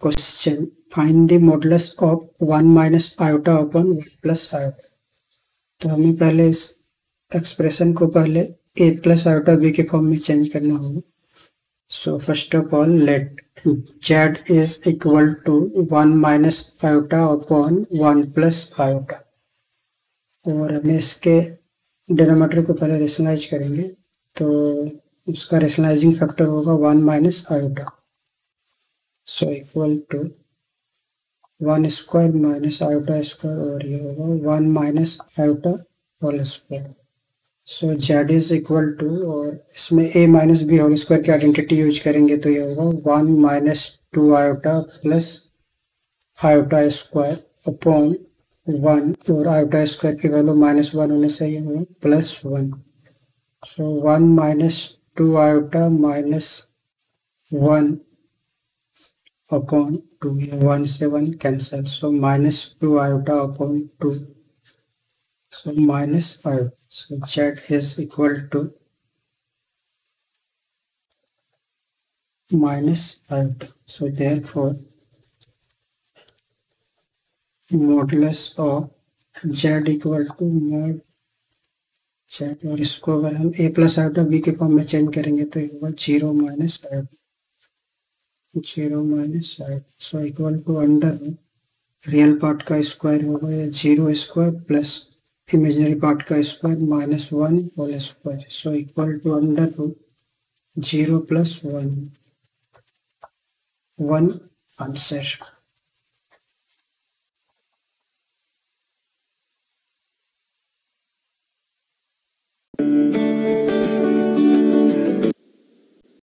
Question. Find the modulus of 1 minus iota upon 1 plus iota. तो हमें पहले इस एक्सप्रेशन को पहले a प्लस आयोटा b के फॉर्म में चेंज करना होगा। So first of all let z is equal to one minus iota upon one plus iota और हमें इसके डिनोमीटर को पहले रेशनलाइज करेंगे। तो इसका रेशनलाइजिंग फैक्टर होगा one minus iota so equal to one square minus iota square और ये होगा one minus iota whole square so z is equal to और इसमें a minus b whole square की आइडेंटिटी यूज़ करेंगे तो ये होगा one minus two iota plus iota square upon one और आयोटा स्क्वायर की वैल्यू माइनस वन होने से ये होगा plus one so one minus 2 iota minus 1 upon 2 1 7 cancel. So minus 2 iota upon 2 so minus 5 so z is equal to minus iota so therefore modulus of z equal to mod z और इसको अगर हम a plus iota b के form में change करेंगे तो होगा zero minus iota zero minus side so equal to under real part का स्क्वायर होगा या zero square plus imaginary part का square minus one whole square so equal to under root zero plus one one answer